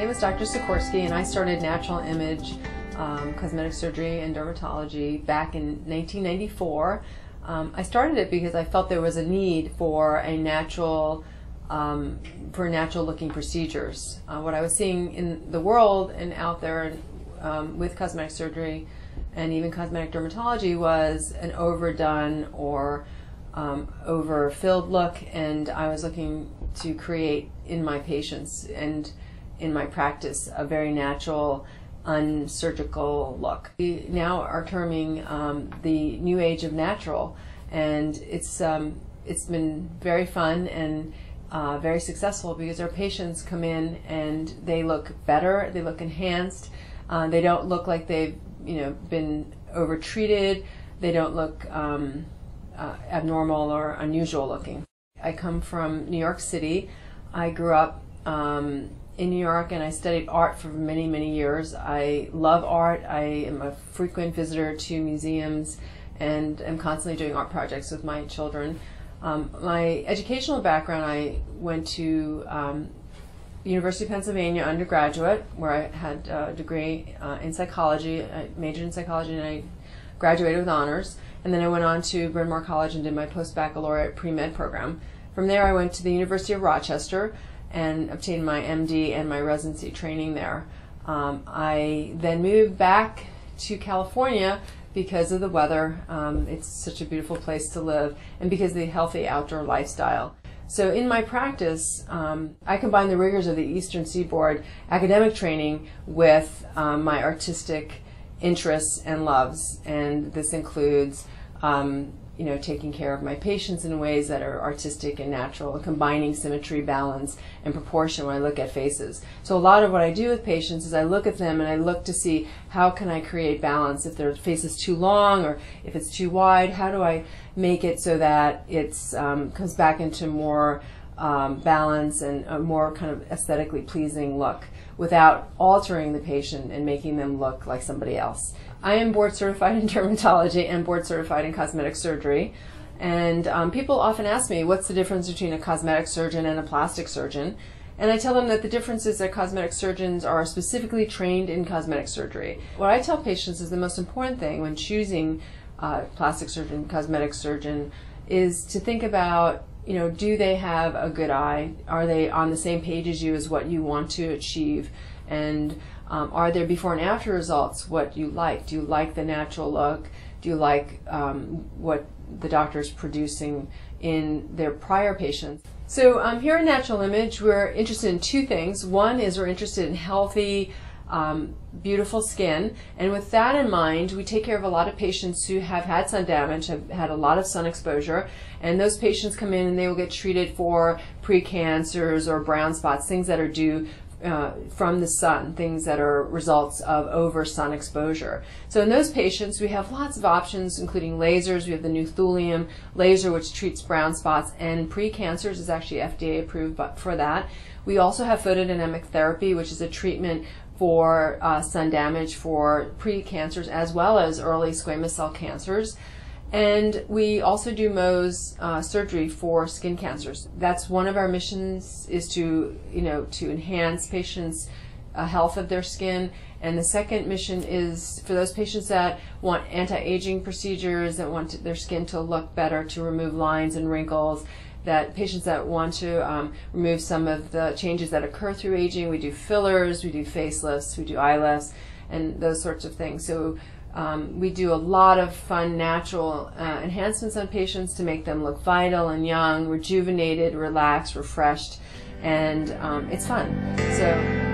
name is Dr. Sikorski, and I started Natural Image um, Cosmetic Surgery and Dermatology back in 1994. Um, I started it because I felt there was a need for a natural, um, for natural looking procedures. Uh, what I was seeing in the world and out there um, with cosmetic surgery and even cosmetic dermatology was an overdone or um, overfilled look, and I was looking to create in my patients and in my practice a very natural, unsurgical look. We now are terming um, the new age of natural, and it's um, it's been very fun and uh, very successful because our patients come in and they look better, they look enhanced, uh, they don't look like they've you know been overtreated, they don't look um, uh, abnormal or unusual looking. I come from New York City. I grew up um, in New York and I studied art for many, many years. I love art. I am a frequent visitor to museums and am constantly doing art projects with my children. Um, my educational background, I went to um, University of Pennsylvania undergraduate, where I had a degree uh, in psychology. I majored in psychology and I graduated with honors. And then I went on to Bryn Mawr College and did my post-baccalaureate pre-med program. From there, I went to the University of Rochester and obtained my MD and my residency training there. Um, I then moved back to California because of the weather. Um, it's such a beautiful place to live and because of the healthy outdoor lifestyle. So in my practice, um, I combine the rigors of the Eastern Seaboard academic training with um, my artistic interests and loves, and this includes um, you know, taking care of my patients in ways that are artistic and natural, combining symmetry, balance, and proportion when I look at faces. So a lot of what I do with patients is I look at them and I look to see how can I create balance. If their face is too long or if it's too wide, how do I make it so that it um, comes back into more um, balance and a more kind of aesthetically pleasing look without altering the patient and making them look like somebody else. I am board certified in dermatology and board certified in cosmetic surgery. And um, people often ask me, what's the difference between a cosmetic surgeon and a plastic surgeon? And I tell them that the difference is that cosmetic surgeons are specifically trained in cosmetic surgery. What I tell patients is the most important thing when choosing uh, plastic surgeon, cosmetic surgeon, is to think about you know, do they have a good eye? Are they on the same page as you as what you want to achieve? And um, are there before and after results what you like? Do you like the natural look? Do you like um, what the doctor is producing in their prior patients? So um, here at Natural Image, we're interested in two things. One is we're interested in healthy, um, beautiful skin. And with that in mind, we take care of a lot of patients who have had sun damage, have had a lot of sun exposure, and those patients come in and they will get treated for precancers or brown spots, things that are due uh, from the sun, things that are results of over sun exposure. So in those patients, we have lots of options, including lasers. We have the new thulium laser, which treats brown spots, and precancers is actually FDA approved for that. We also have photodynamic therapy, which is a treatment for uh, sun damage for precancers as well as early squamous cell cancers. And we also do Mohs uh, surgery for skin cancers. That's one of our missions is to, you know, to enhance patients' uh, health of their skin. And the second mission is for those patients that want anti-aging procedures, that want to, their skin to look better, to remove lines and wrinkles, that patients that want to um, remove some of the changes that occur through aging, we do fillers, we do facelifts, we do eyelifts, and those sorts of things. So um, we do a lot of fun natural uh, enhancements on patients to make them look vital and young, rejuvenated, relaxed, refreshed, and um, it's fun. So.